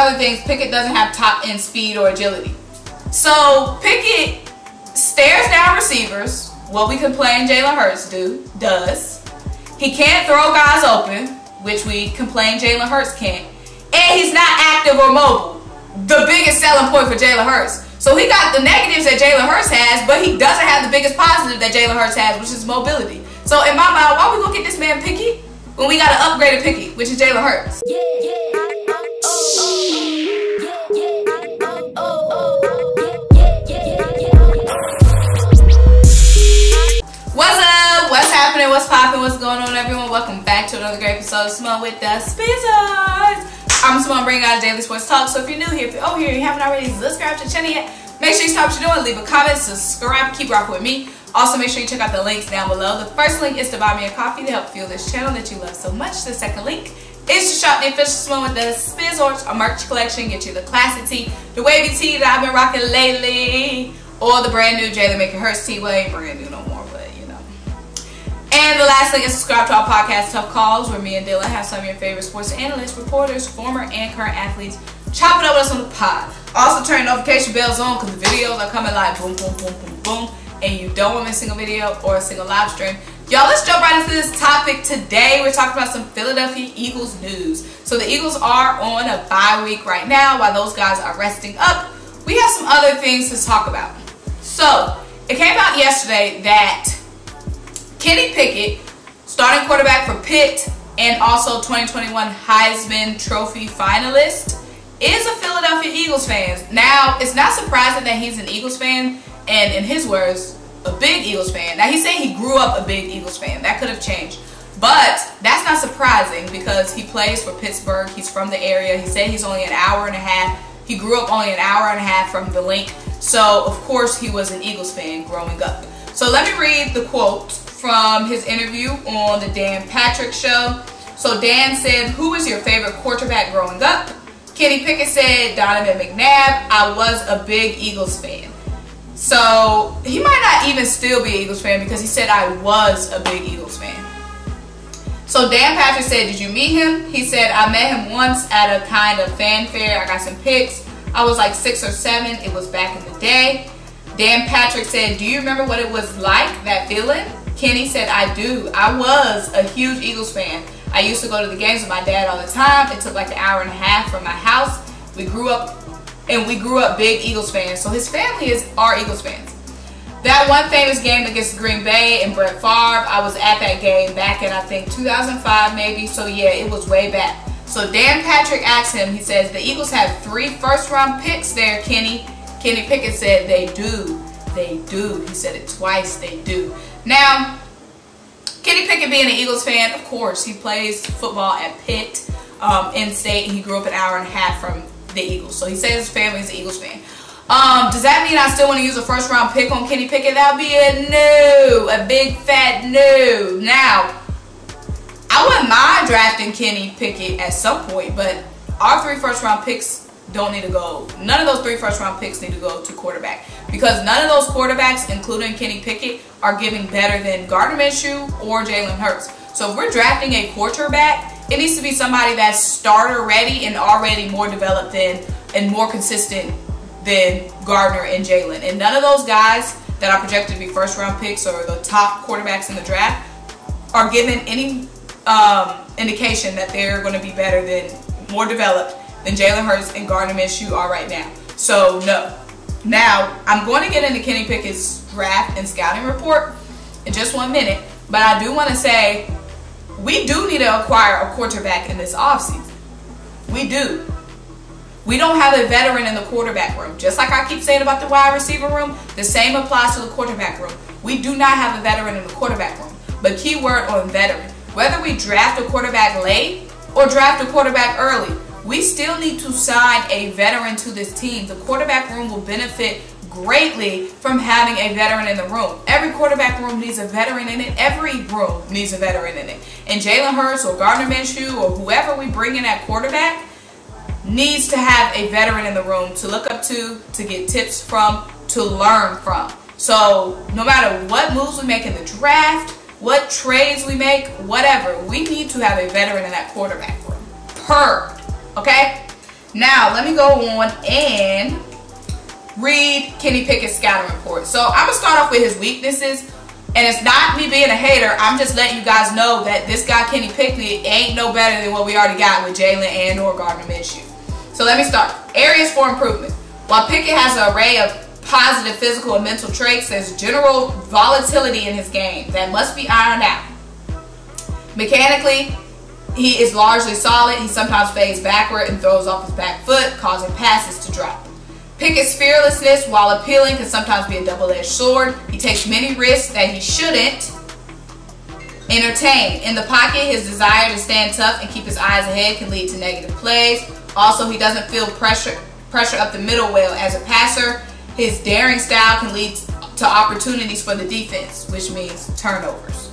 other things, Pickett doesn't have top end speed or agility. So Pickett stares down receivers, what we complain Jalen Hurts do does. He can't throw guys open, which we complain Jalen Hurts can't. And he's not active or mobile. The biggest selling point for Jalen Hurts. So he got the negatives that Jalen Hurts has, but he doesn't have the biggest positive that Jalen Hurts has, which is mobility. So in my mind, why we gonna get this man Picky when we got an upgraded Picky, which is Jalen Hurts? Yeah, yeah. What's up? What's happening? What's popping? What's going on, everyone? Welcome back to another great episode of Symone with the Spizzers. I'm Symone bringing out daily sports talk. So if you're new here, if you're over here you haven't already subscribed to the channel yet, make sure you stop what you're doing, leave a comment, subscribe, keep rocking with me. Also, make sure you check out the links down below. The first link is to buy me a coffee to help fuel this channel that you love so much. The second link is to shop the official Symone with the Spizzers, a merch collection. Get you the classic tee, the wavy tee that I've been rocking lately, or the brand new Jalen Make It Hurts tee. Well, ain't brand new no more, but you know. And the last thing is subscribe to our podcast, Tough Calls, where me and Dylan have some of your favorite sports analysts, reporters, former and current athletes chop it up with us on the pod. Also turn notification bells on because the videos are coming like boom, boom, boom, boom, boom, and you don't want to miss a single video or a single live stream. Y'all, let's jump right into this topic today. We're talking about some Philadelphia Eagles news. So the Eagles are on a bye week right now while those guys are resting up. We have some other things to talk about. So it came out yesterday that Kenny Pickett, starting quarterback for Pitt and also 2021 Heisman Trophy finalist, is a Philadelphia Eagles fan. Now, it's not surprising that he's an Eagles fan, and in his words, a big Eagles fan. Now, he's saying he grew up a big Eagles fan. That could have changed. But that's not surprising because he plays for Pittsburgh. He's from the area. He said he's only an hour and a half. He grew up only an hour and a half from the Linc. So, of course, he was an Eagles fan growing up. So, let me read the quote from his interview on the Dan Patrick Show. So Dan said, who was your favorite quarterback growing up? Kenny Pickett said, Donovan McNabb. I was a big Eagles fan. So he might not even still be an Eagles fan because he said I was a big Eagles fan. So Dan Patrick said, did you meet him? He said, I met him once at a kind of fanfare. I got some pics. I was like six or seven. It was back in the day. Dan Patrick said, do you remember what it was like, that feeling? Kenny said, I do. I was a huge Eagles fan. I used to go to the games with my dad all the time. It took like an hour and a half from my house. We grew up, and we grew up big Eagles fans. So his family is our Eagles fans. That one famous game against Green Bay and Brett Favre, I was at that game back in I think 2005 maybe. So yeah, it was way back. So Dan Patrick asked him, he says, the Eagles have three first round picks there, Kenny. Kenny Pickett said, they do. They do. He said it twice, they do. Now, Kenny Pickett being an Eagles fan, of course, he plays football at Pitt um, in state. He grew up an hour and a half from the Eagles. So he says his family is an Eagles fan. Um, does that mean I still want to use a first round pick on Kenny Pickett? That would be a no, a big fat no. Now, I wouldn't mind drafting Kenny Pickett at some point, but our three first round picks don't need to go. None of those three first round picks need to go to quarterback because none of those quarterbacks, including Kenny Pickett, are giving better than Gardner Minshew or Jalen Hurts. So if we're drafting a quarterback, it needs to be somebody that's starter ready and already more developed than and more consistent than Gardner and Jalen. And none of those guys that are projected to be first round picks or the top quarterbacks in the draft are given any um, indication that they're going to be better than more developed than Jalen Hurts and Gardner Minshew are right now. So no. Now, I'm going to get into Kenny Pickett's draft and scouting report in just one minute, but I do want to say we do need to acquire a quarterback in this offseason. We do. We don't have a veteran in the quarterback room. Just like I keep saying about the wide receiver room, the same applies to the quarterback room. We do not have a veteran in the quarterback room. But keyword on veteran. Whether we draft a quarterback late or draft a quarterback early, we still need to sign a veteran to this team. The quarterback room will benefit greatly from having a veteran in the room. Every quarterback room needs a veteran in it. Every room needs a veteran in it. And Jalen Hurts or Gardner Minshew or whoever we bring in at quarterback needs to have a veteran in the room to look up to, to get tips from, to learn from. So no matter what moves we make in the draft, what trades we make, whatever, we need to have a veteran in that quarterback room. Per Okay? Now, let me go on and read Kenny Pickett's scouting report. So I'm going to start off with his weaknesses. And it's not me being a hater. I'm just letting you guys know that this guy, Kenny Pickett, ain't no better than what we already got with Jalen and or Gardner Minshew. So let me start. Areas for improvement. While Pickett has an array of positive physical and mental traits, there's general volatility in his game that must be ironed out. Mechanically, he is largely solid. He sometimes fades backward and throws off his back foot, causing passes to drop. Pickett's fearlessness, while appealing, can sometimes be a double-edged sword. He takes many risks that he shouldn't entertain. In the pocket, his desire to stand tough and keep his eyes ahead can lead to negative plays. Also, he doesn't feel pressure pressure up the middle well. As a passer, his daring style can lead to opportunities for the defense, which means turnovers.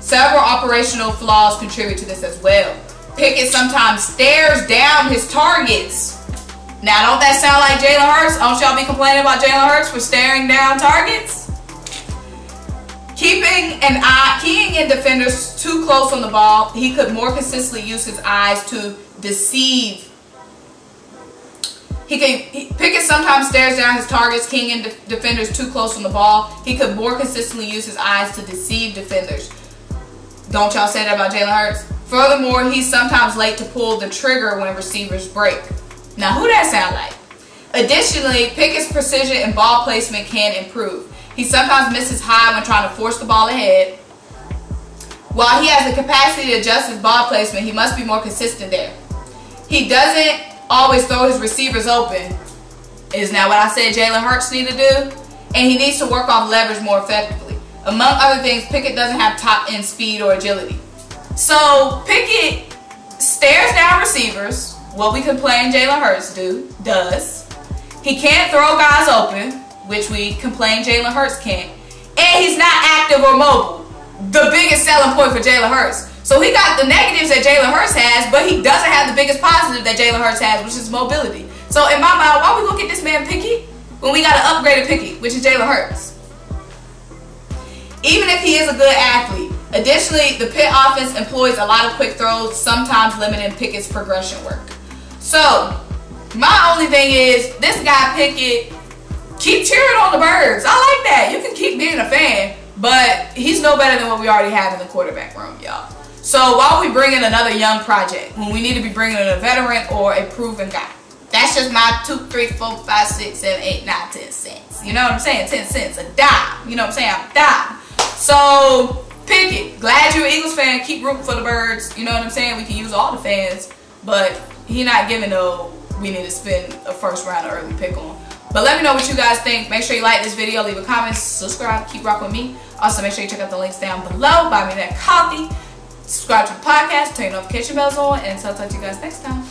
Several operational flaws contribute to this as well. Pickett sometimes stares down his targets now, don't that sound like Jalen Hurts? Don't y'all be complaining about Jalen Hurts for staring down targets? Keeping an eye, keying in defenders too close on the ball, he could more consistently use his eyes to deceive. He can he, Pickett sometimes stares down his targets, keying in de defenders too close on the ball. He could more consistently use his eyes to deceive defenders. Don't y'all say that about Jalen Hurts? Furthermore, he's sometimes late to pull the trigger when receivers break. Now, who that sound like? Additionally, Pickett's precision and ball placement can improve. He sometimes misses high when trying to force the ball ahead. While he has the capacity to adjust his ball placement, he must be more consistent there. He doesn't always throw his receivers open. Is now what I said Jalen Hurts need to do. And he needs to work off leverage more effectively. Among other things, Pickett doesn't have top end speed or agility. So Pickett stares down receivers, what we complain Jalen Hurts do does. He can't throw guys open, which we complain Jalen Hurts can't. And he's not active or mobile. The biggest selling point for Jalen Hurts. So he got the negatives that Jalen Hurts has, but he doesn't have the biggest positive that Jalen Hurts has, which is mobility. So in my mind, why we gonna get this man picky when we got an upgraded picky, which is Jalen Hurts? Even if he is a good athlete. Additionally, the Pitt offense employs a lot of quick throws, sometimes limiting Pickett's progression work. So, my only thing is, this guy Pickett, keep cheering on the birds. I like that. You can keep being a fan, but he's no better than what we already have in the quarterback room, y'all. So why are we bringing another young project when we need to be bringing in a veteran or a proven guy? That's just my two, three, four, five, six, seven, eight, nine, ten cents. You know what I'm saying? Ten cents, a dime. You know what I'm saying? A dime. So Pickett, glad you're an Eagles fan. Keep rooting for the birds. You know what I'm saying? We can use all the fans, but he not giving no we need to spend a first round or early pick on. But let me know what you guys think. Make sure you like this video, leave a comment, subscribe, keep rocking with me. Also, make sure you check out the links down below. Buy me that coffee. Subscribe to the podcast, turn your notification bells on, and so I'll talk to you guys next time.